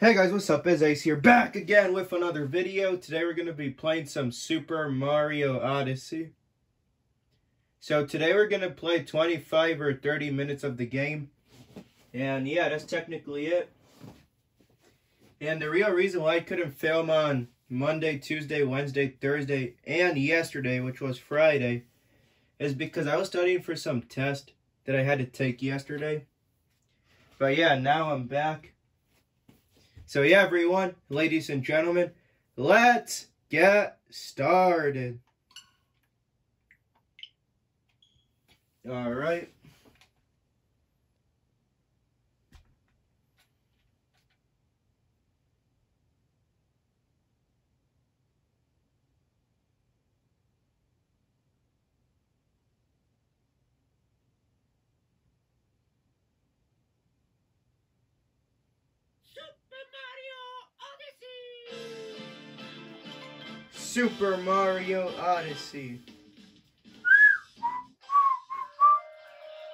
Hey guys, what's up? It's Ace here, back again with another video. Today we're going to be playing some Super Mario Odyssey. So today we're going to play 25 or 30 minutes of the game. And yeah, that's technically it. And the real reason why I couldn't film on Monday, Tuesday, Wednesday, Thursday, and yesterday, which was Friday, is because I was studying for some test that I had to take yesterday. But yeah, now I'm back. So yeah, everyone, ladies and gentlemen, let's get started. All right. Super Mario Odyssey.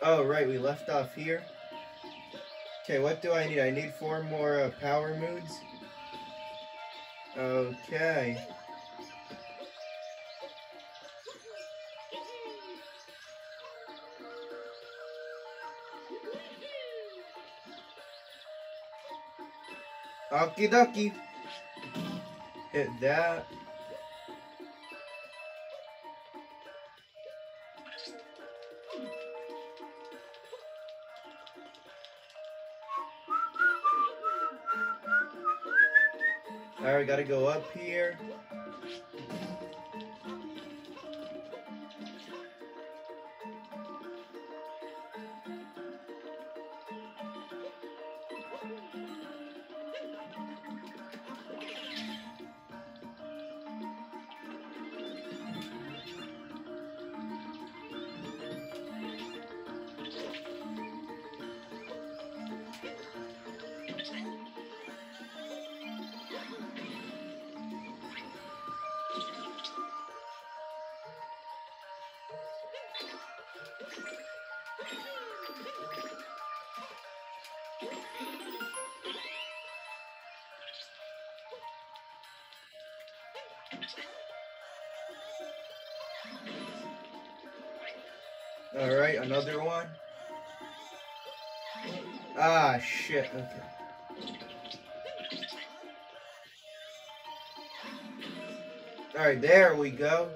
Oh, right, we left off here. Okay, what do I need? I need four more uh, power moons. Okay. Okie dokie. Hit that. Alright, gotta go up here. All right, another one. Ah, shit. Okay. All right, there we go.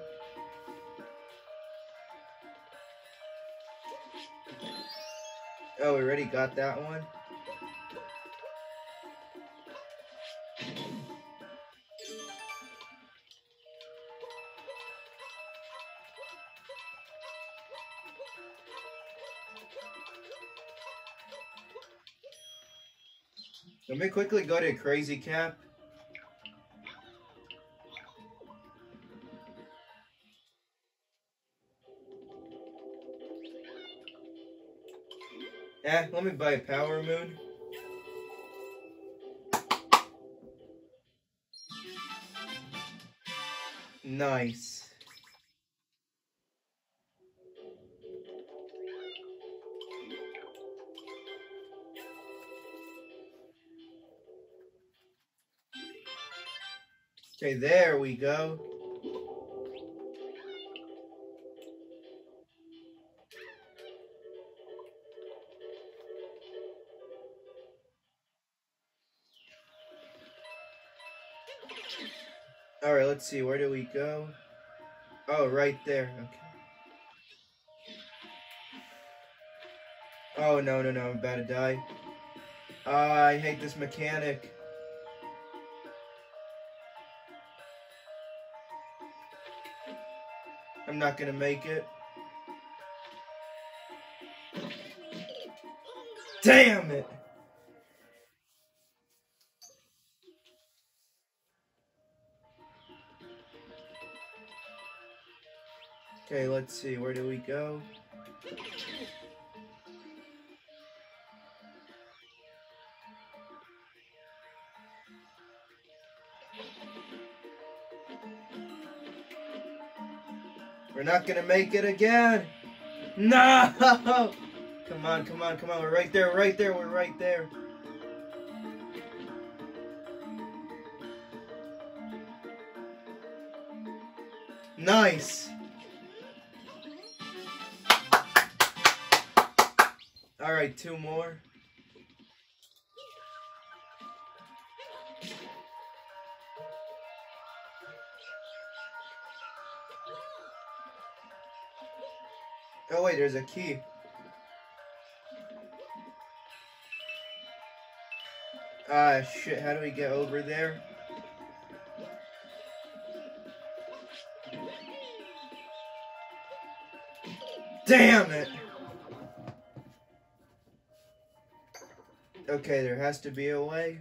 Oh, we already got that one. Let me quickly go to Crazy Cap. Eh, let me buy a Power Moon. Nice. Okay, there we go. All right, let's see. Where do we go? Oh, right there. Okay. Oh, no, no, no. I'm about to die. I hate this mechanic. I'm not gonna make it. Damn it! Okay, let's see, where do we go? not gonna make it again. No! Come on, come on, come on. We're right there, right there, we're right there. Nice. All right, two more. There's a key. Ah, shit, how do we get over there? Damn it! Okay, there has to be a way.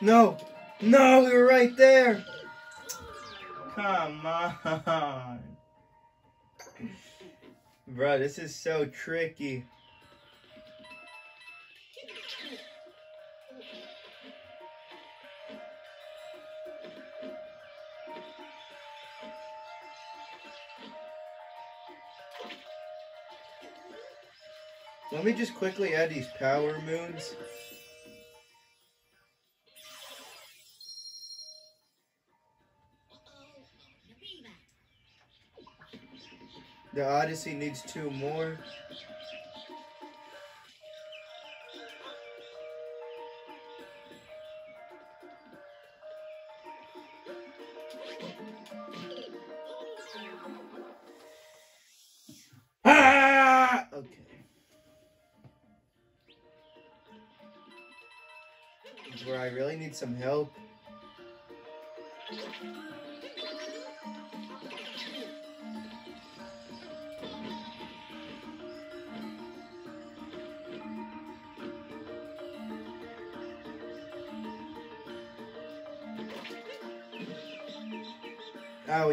No! No, we were right there! Come on! Bro, this is so tricky. Let me just quickly add these power moons. The Odyssey needs two more. Ah! Okay. Where I really need some help.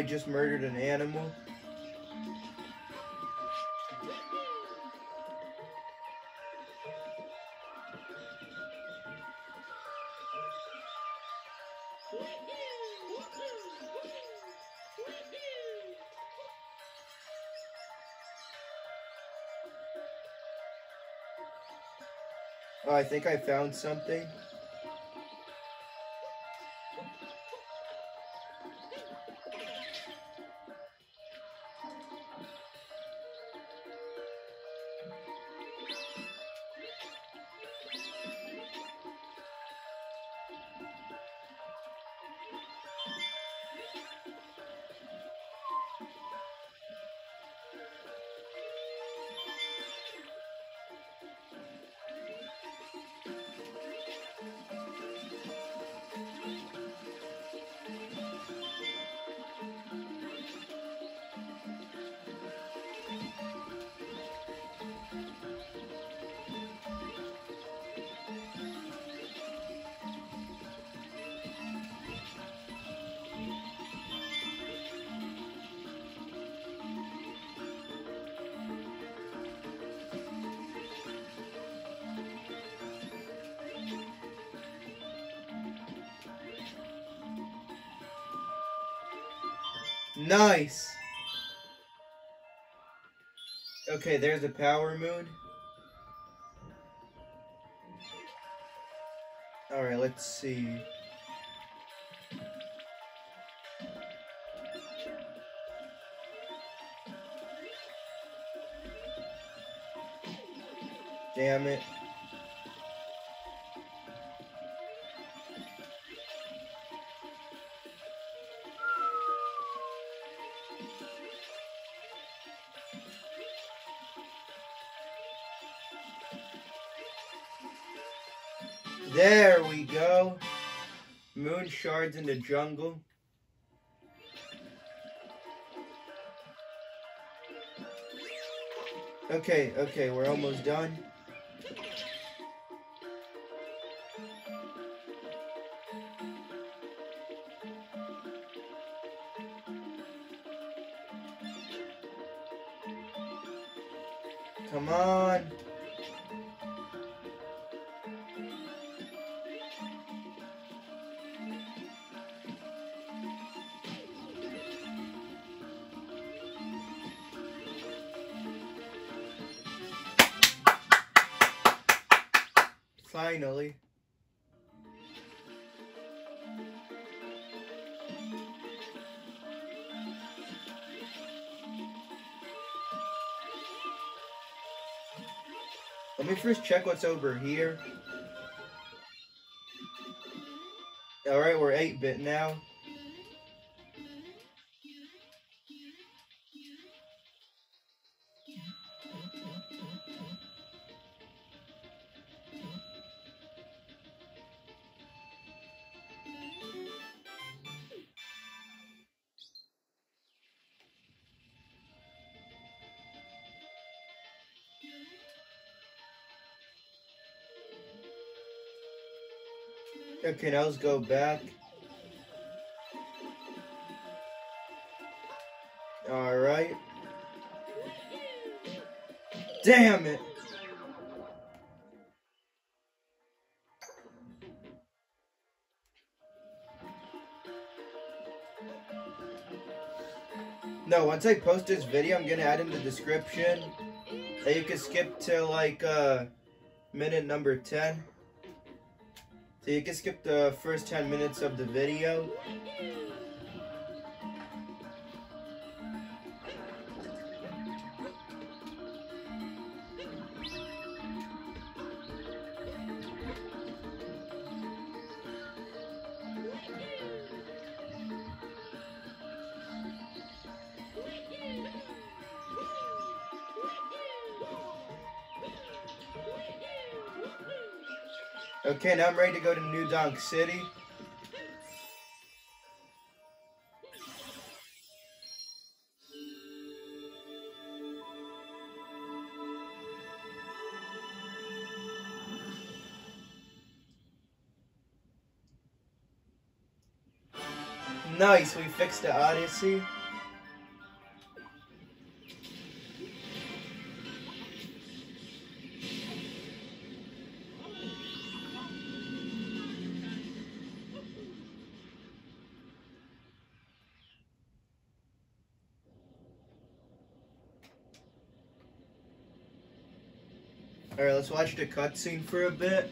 Just murdered an animal. Oh, I think I found something. Nice. Okay, there's a power moon. Alright, let's see. There we go. Moon shards in the jungle. Okay, okay, we're almost done. Check what's over here. Alright, we're 8-bit now. Okay, now let's go back. Alright. Damn it! No, once I post this video, I'm gonna add in the description that you can skip to like uh, minute number 10. So you can skip the first 10 minutes of the video. Okay, now I'm ready to go to New Donk City. Nice, we fixed the Odyssey. Let's watch the cutscene for a bit.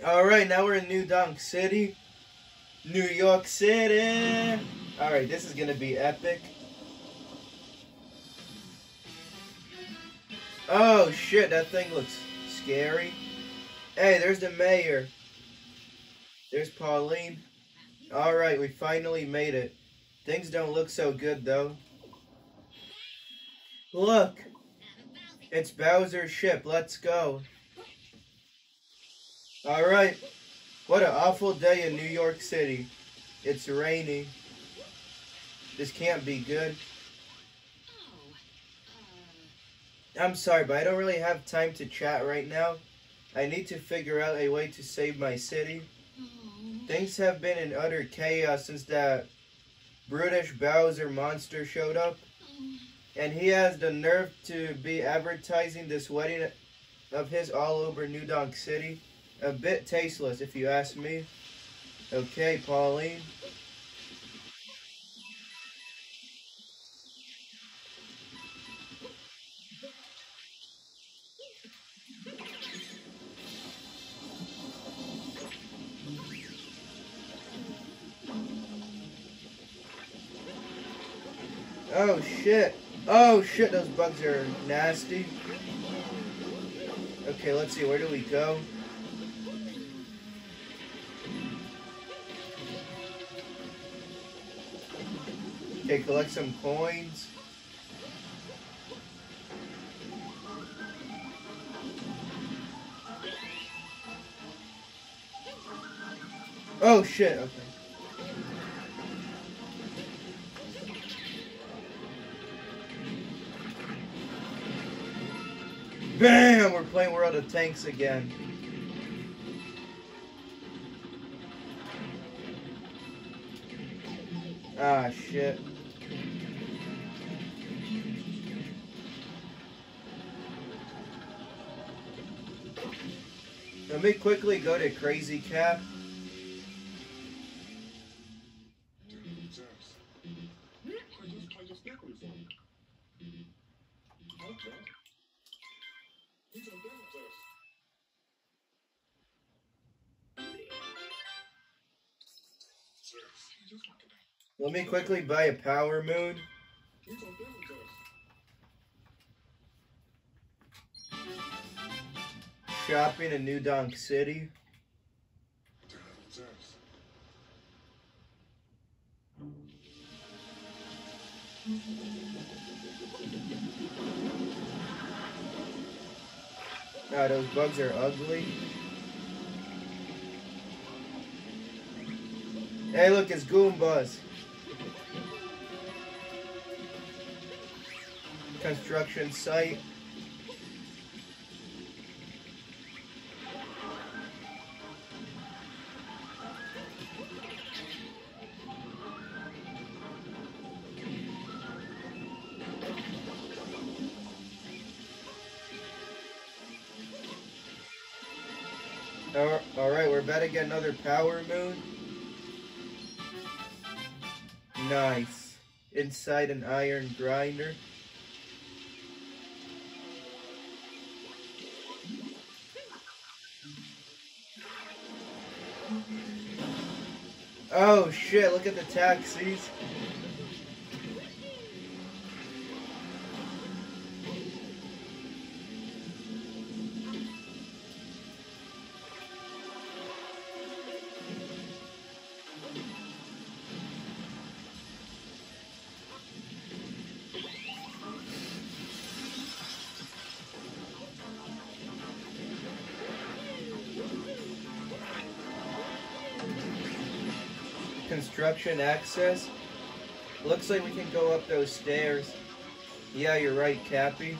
Alright, now we're in New Donk City. New York City. Alright, this is gonna be epic. Oh shit, that thing looks scary. Hey, there's the mayor. There's Pauline. Alright, we finally made it. Things don't look so good though. Look! It's Bowser's ship. Let's go. Alright. What an awful day in New York City. It's raining. This can't be good. I'm sorry, but I don't really have time to chat right now. I need to figure out a way to save my city. Things have been in utter chaos since that brutish Bowser monster showed up. And he has the nerve to be advertising this wedding of his all over New Donk City. A bit tasteless, if you ask me. Okay, Pauline. Oh shit. Oh shit, those bugs are nasty. Okay, let's see, where do we go? Collect some coins. Oh shit, okay. Bam! We're playing World of Tanks again. Ah, shit. Let me quickly go to Crazy Cap. Let me quickly buy a power moon. Shopping in New Donk City. God, those bugs are ugly. Hey, look, it's Goombas. Construction site. Another power moon. Nice. Inside an Iron Girder. Oh shit, look at the taxis. Access. Looks like we can go up those stairs. Yeah, you're right, Cappy.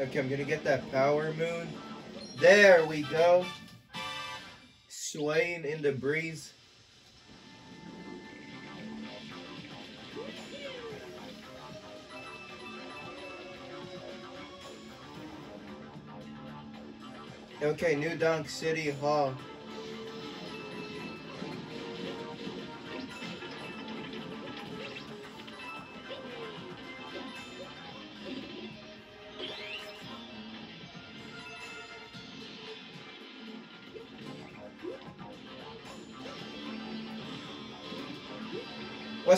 Okay, I'm gonna get that power moon. There we go. Swaying in the breeze. Okay, New Donk City Hall.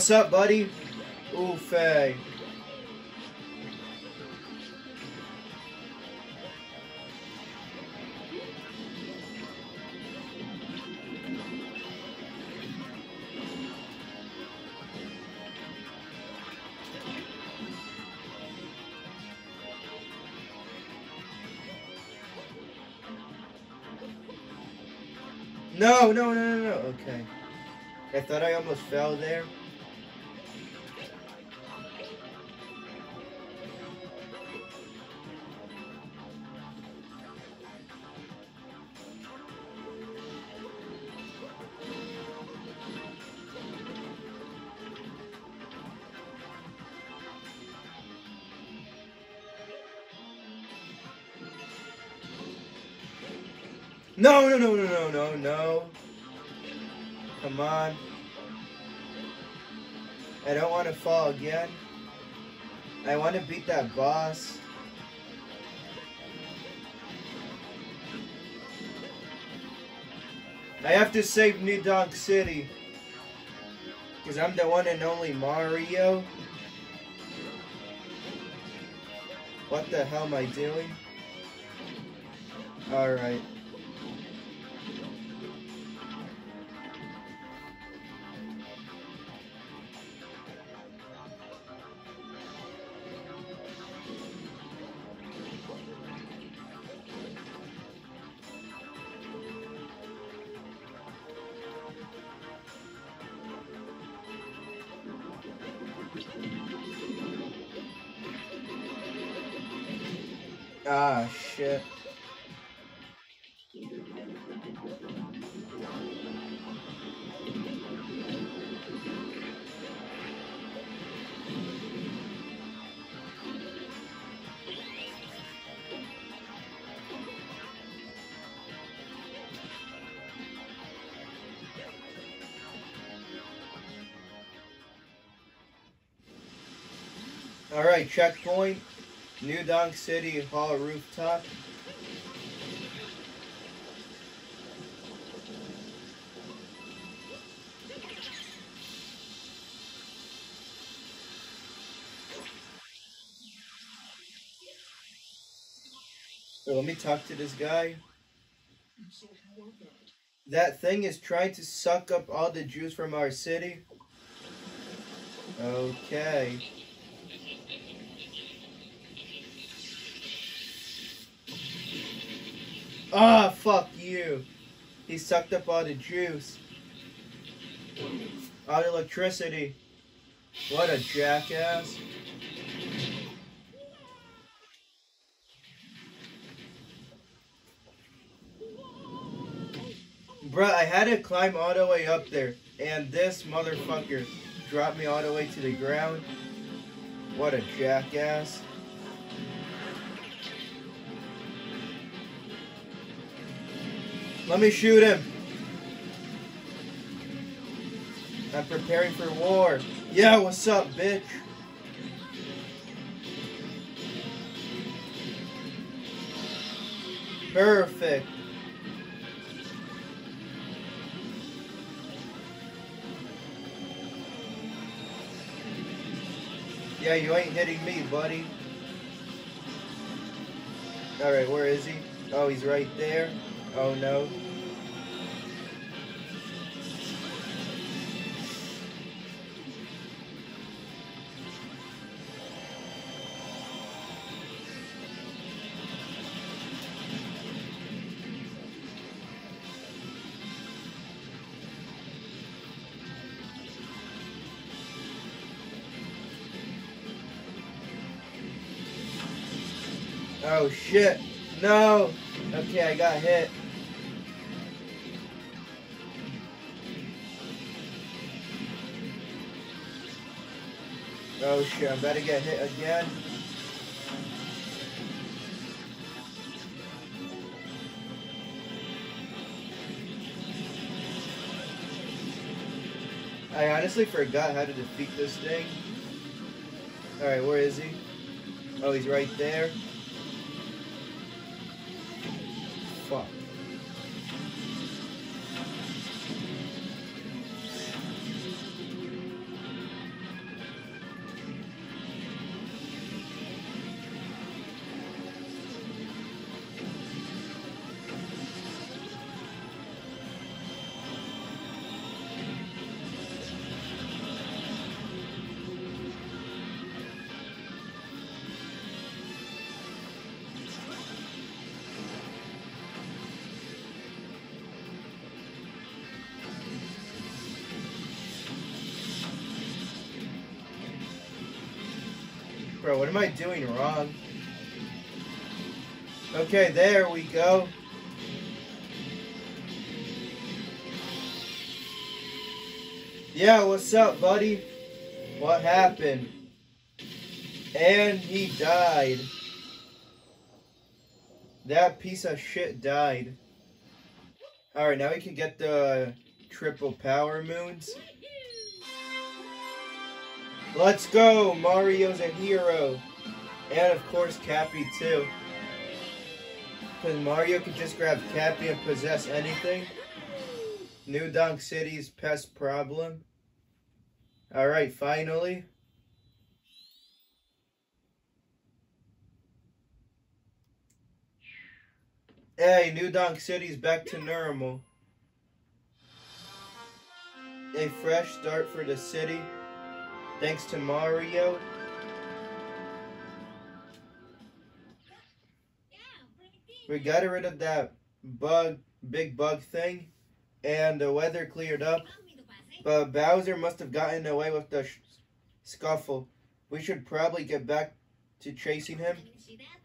What's up, buddy? Ooh, Faye. No, no, no, no, no. Okay. I thought I almost fell there. No, no, no, no, no, no, no. Come on. I don't want to fall again. I want to beat that boss. I have to save New Donk City. Because I'm the one and only Mario. What the hell am I doing? Alright. Ah, shit. All right, checkpoint. New Donk City Hall rooftop. Let me talk to this guy. That thing is trying to suck up all the juice from our city. Okay. Ah, fuck you. He sucked up all the juice. All the electricity. What a jackass. Bruh, I had to climb all the way up there. And this motherfucker dropped me all the way to the ground. What a jackass. Let me shoot him. I'm preparing for war. Yeah, what's up, bitch? Perfect. Yeah, you ain't hitting me, buddy. Alright, where is he? Oh, he's right there. Oh no. Oh shit. No. Okay, I got hit. Oh shit, I'm about to get hit again. I honestly forgot how to defeat this thing. Alright, where is he? Oh, he's right there. Bro, what am I doing wrong? Okay, there we go. Yeah, what's up, buddy? What happened? And he died. That piece of shit died. Alright, now we can get the triple power moons. Let's go! Mario's a hero. And of course, Cappy too. Because Mario can just grab Cappy and possess anything. New Donk City's pest problem. Alright, finally. Hey, New Donk City's back to normal. A fresh start for the city. Thanks to Mario. We got rid of that bug, big bug thing, and the weather cleared up. But Bowser must have gotten away with the scuffle. We should probably get back to chasing him.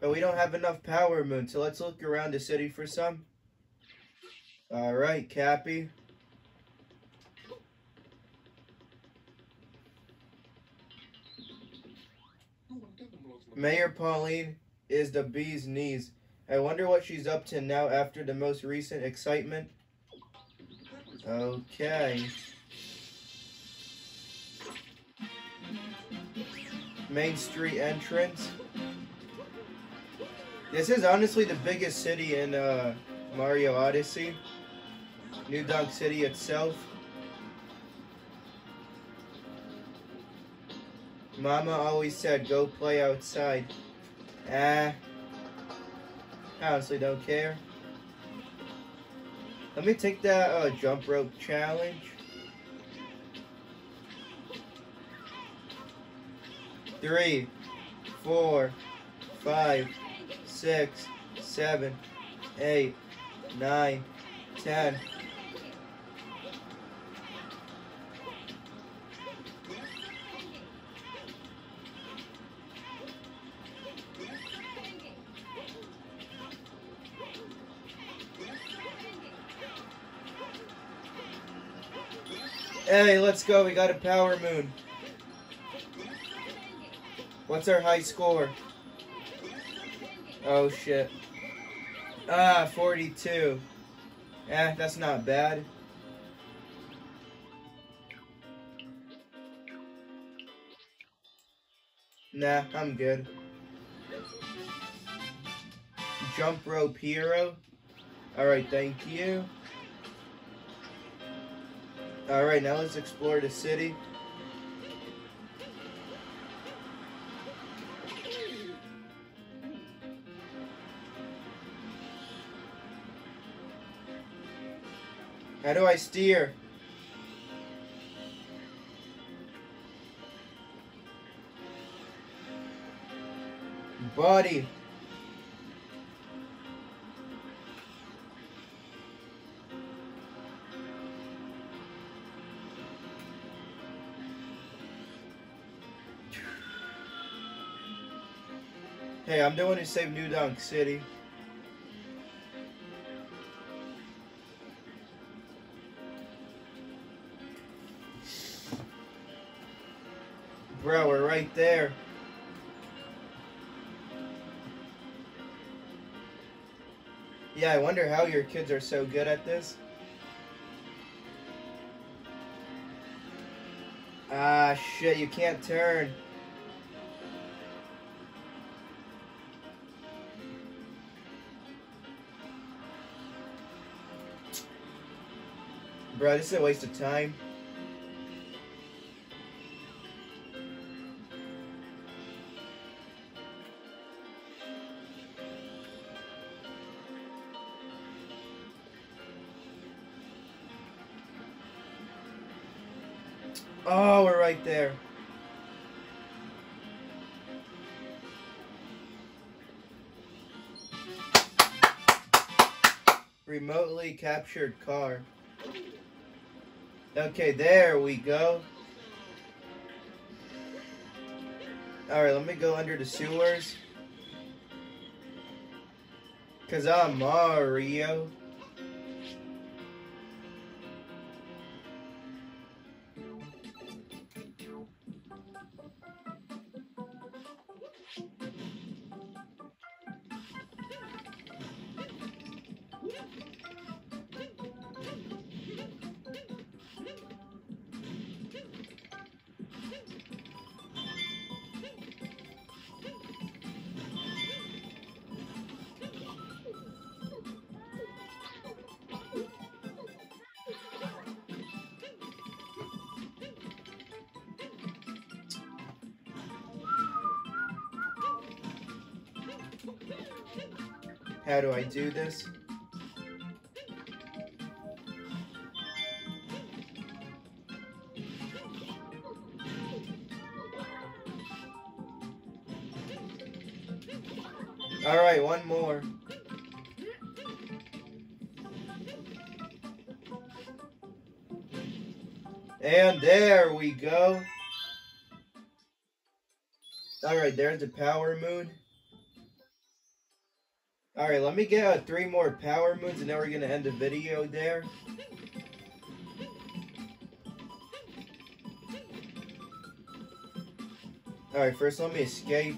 But we don't have enough power moon, so let's look around the city for some. Alright, Cappy. Mayor Pauline is the bee's knees. I wonder what she's up to now after the most recent excitement. Okay. Main Street entrance. This is honestly the biggest city in uh, Mario Odyssey. New Donk City itself. Mama always said, go play outside. I honestly don't care. Let me take that uh, jump rope challenge. Three, four, five, six, seven, eight, nine, ten. Hey, let's go. We got a power moon. What's our high score? Oh, shit. Ah, 42. Eh, that's not bad. Nah, I'm good. Jump rope hero. Alright, thank you. Alright, now let's explore the city. How do I steer? Buddy. Hey, I'm doing to save New Donk City. Bro, we're right there. Yeah, I wonder how your kids are so good at this. Ah, shit, you can't turn. Bro, this is a waste of time. Oh, we're right there. Remotely captured car. Okay, there we go. Alright, let me go under the sewers. Cause I'm Mario. I do this? Alright, one more. And there we go. Alright, there's the power moon. Alright, let me get uh, three more power moons and then we're going to end the video there. Alright, first let me escape.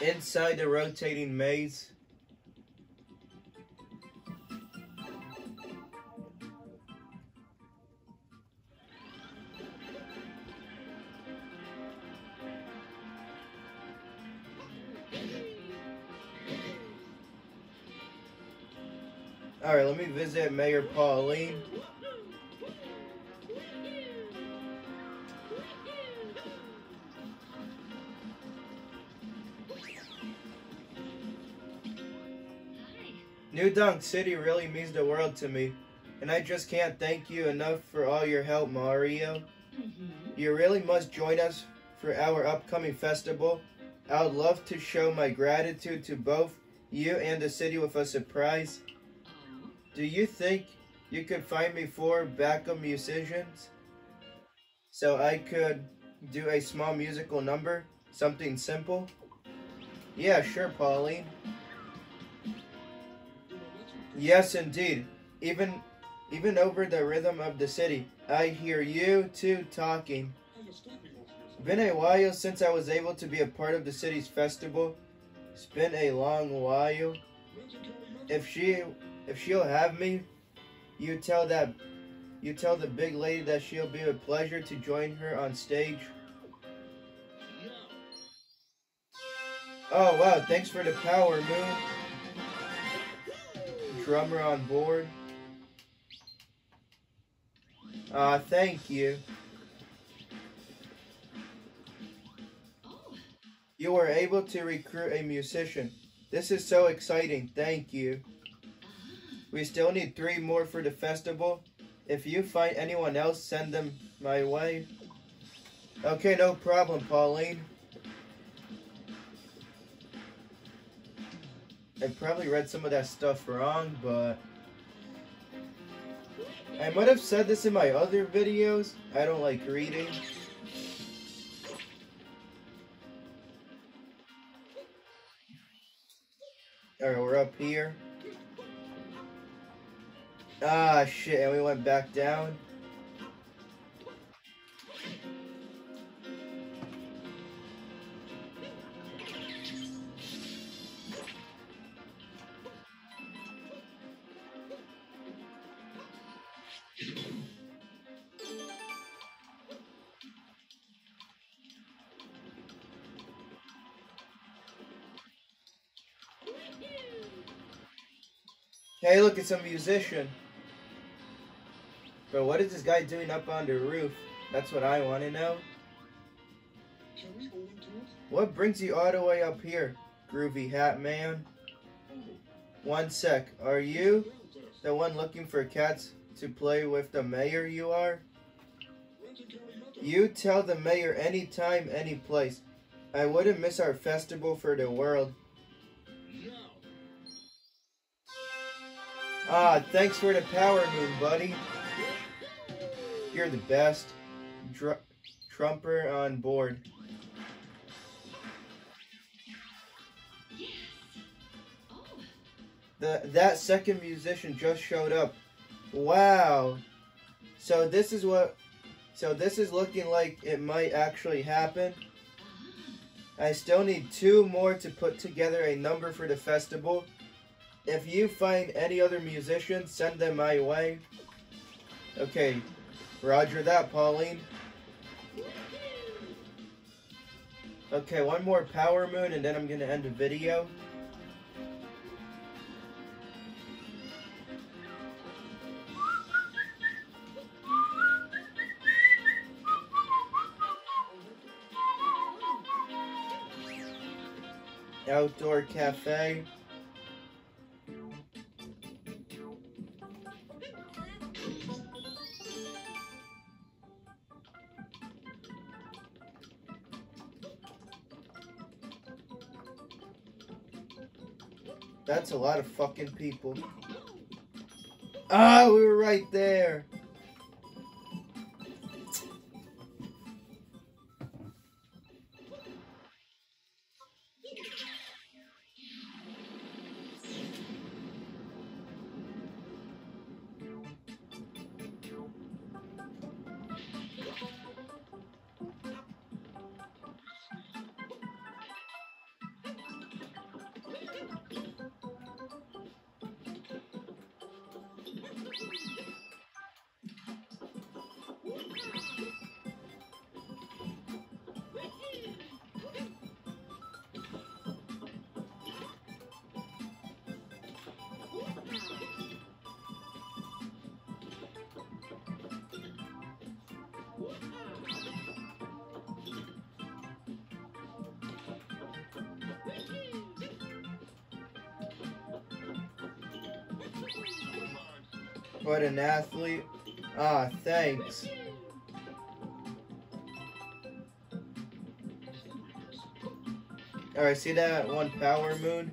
Inside the rotating maze. Me visit Mayor Pauline. New Donk City really means the world to me, and I just can't thank you enough for all your help, Mario. Mm-hmm. You really must join us for our upcoming festival. I would love to show my gratitude to both you and the city with a surprise. Do you think you could find me four backup musicians? So I could do a small musical number? Something simple? Yeah, sure, Pauline. Yes, indeed. Even even over the rhythm of the city, I hear you two talking. Been a while since I was able to be a part of the city's festival. It's been a long while. If she if she'll have me, you tell that you tell the big lady that she'll be a pleasure to join her on stage. Oh wow, thanks for the power, Moon. Drummer on board. Ah, uh, thank you. You were able to recruit a musician. This is so exciting. Thank you. We still need three more for the festival. If you find anyone else, send them my way. Okay, no problem, Pauline. I probably read some of that stuff wrong, but... I might have said this in my other videos. I don't like reading. Alright, we're up here. Ah, shit, and we went back down. Hey, look, it's a musician. Bro, what is this guy doing up on the roof? That's what I want to know. What brings you all the way up here, Groovy Hat Man? One sec. Are you the one looking for cats to play with the mayor you are? You tell the mayor anytime, any place. I wouldn't miss our festival for the world. Ah, thanks for the power moon, buddy. You're the best. Dr Trumper on board. The, that second musician just showed up. Wow. So this is what so this is looking like it might actually happen. I still need two more to put together a number for the festival. If you find any other musicians, send them my way. Okay, Roger that, Pauline. Okay, one more power moon and then I'm gonna end the video. outdoor cafe. A lot of fucking people. Ah, we were right there. An athlete. Ah, thanks. Alright, see that one power moon?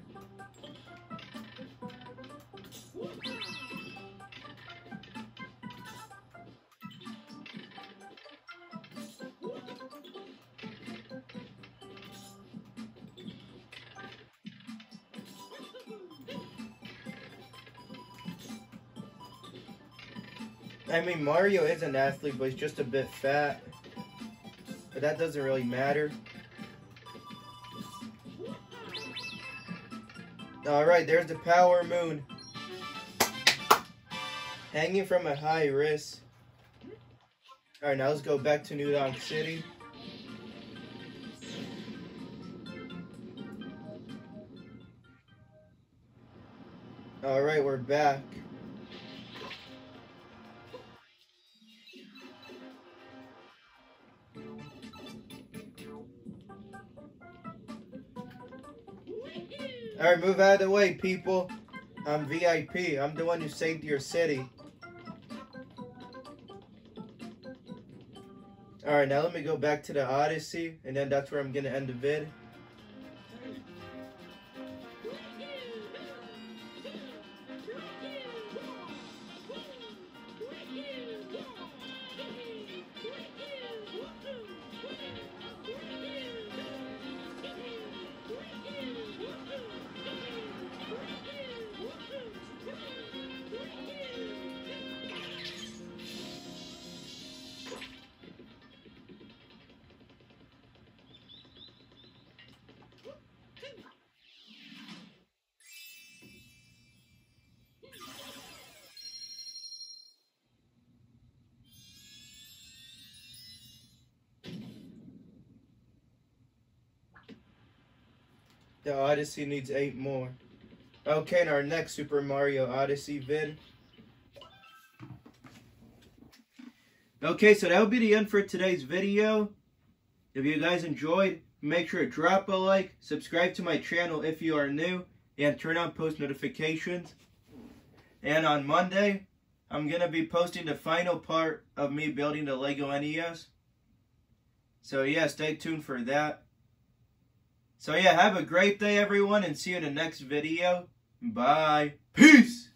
I mean, Mario is an athlete, but he's just a bit fat. But that doesn't really matter. Alright, there's the power moon. Hanging from a high rise. Alright, now let's go back to New Donk City. Alright, we're back. Move out of the way, people. I'm VIP. I'm the one who saved your city. Alright, now let me go back to the Odyssey, and then that's where I'm going to end the vid. The Odyssey needs eight more. Okay, in our next Super Mario Odyssey vid. Okay, so that will be the end for today's video. If you guys enjoyed, make sure to drop a like, subscribe to my channel if you are new, and turn on post notifications. And on Monday, I'm going to be posting the final part of me building the LEGO NES. So yeah, stay tuned for that. So yeah, have a great day everyone and see you in the next video. Bye. Peace.